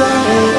that